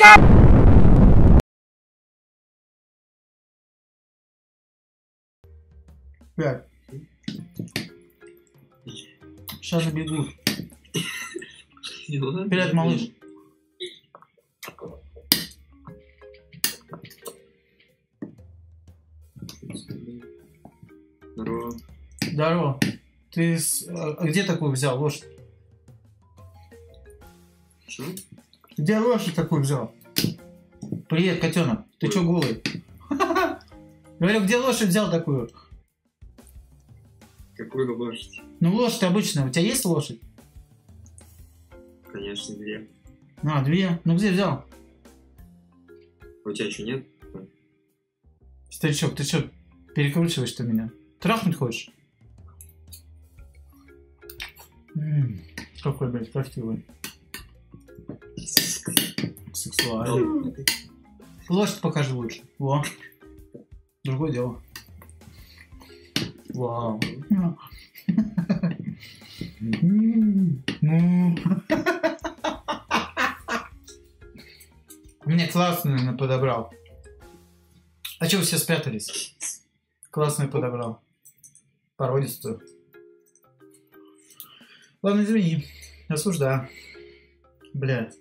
Пушка! Блядь. Сейчас забегут. Блядь, малыш. Здорово. Здорово. Ты с... Э, где такую взял лошадь? Что? Где лошадь такую взял? Привет, котенок. Ты чё голый? Говорю, где лошадь взял такую? Какую лошадь? Ну, лошадь обычная. У тебя есть лошадь? Конечно, две. А, две. Ну, где взял? У тебя что, нет? Старичок, ты что, перекручиваешь ты меня? Трахнуть хочешь? М, Какой, блядь, красивый. Сексуальный. Лошадь покажи лучше. Во. Другое дело. Вау. Мне классную наверное, подобрал. А чего вы все спрятались? Классную подобрал. Породистую. Ладно, извини. Осуждаю. Блядь.